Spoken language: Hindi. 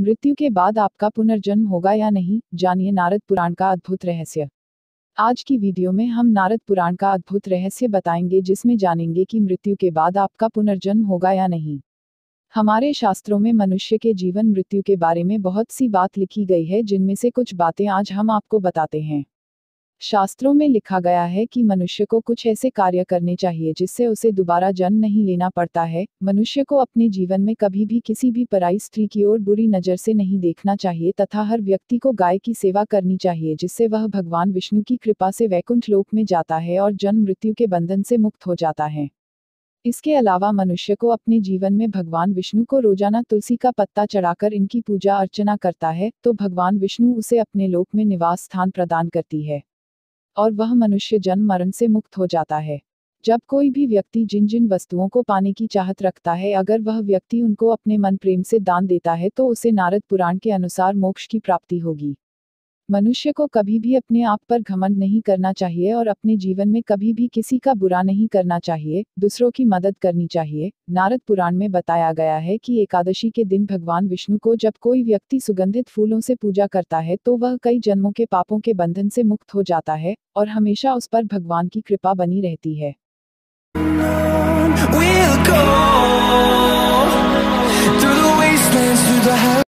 मृत्यु के बाद आपका पुनर्जन्म होगा या नहीं, जानिए नारद पुराण का अद्भुत रहस्य। आज की वीडियो में हम नारद पुराण का अद्भुत रहस्य बताएँगे, जिसमें जानेंगे कि मृत्यु के बाद आपका पुनर्जन्म होगा या नहीं। हमारे शास्त्रों में मनुष्य के जीवन मृत्यु के बारे में बहुत सी बात लिखी गई है, जिनमें से कुछ बातें आज हम आपको बताते हैं। शास्त्रों में लिखा गया है कि मनुष्य को कुछ ऐसे कार्य करने चाहिए जिससे उसे दोबारा जन्म नहीं लेना पड़ता है। मनुष्य को अपने जीवन में कभी भी किसी भी पराई स्त्री की ओर बुरी नज़र से नहीं देखना चाहिए तथा हर व्यक्ति को गाय की सेवा करनी चाहिए जिससे वह भगवान विष्णु की कृपा से वैकुंठ लोक में जाता है और जन्म मृत्यु के बंधन से मुक्त हो जाता है। इसके अलावा मनुष्य को अपने जीवन में भगवान विष्णु को रोज़ाना तुलसी का पत्ता चढ़ाकर इनकी पूजा अर्चना करता है तो भगवान विष्णु उसे अपने लोक में निवास स्थान प्रदान करती है। और वह मनुष्य जन्म मरण से मुक्त हो जाता है। जब कोई भी व्यक्ति जिन जिन वस्तुओं को पाने की चाहत रखता है, अगर वह व्यक्ति उनको अपने मन प्रेम से दान देता है तो उसे नारद पुराण के अनुसार मोक्ष की प्राप्ति होगी। मनुष्य को कभी भी अपने आप पर घमंड नहीं करना चाहिए और अपने जीवन में कभी भी किसी का बुरा नहीं करना चाहिए, दूसरों की मदद करनी चाहिए। नारद पुराण में बताया गया है कि एकादशी के दिन भगवान विष्णु को जब कोई व्यक्ति सुगंधित फूलों से पूजा करता है तो वह कई जन्मों के पापों के बंधन से मुक्त हो जाता है और हमेशा उस पर भगवान की कृपा बनी रहती है।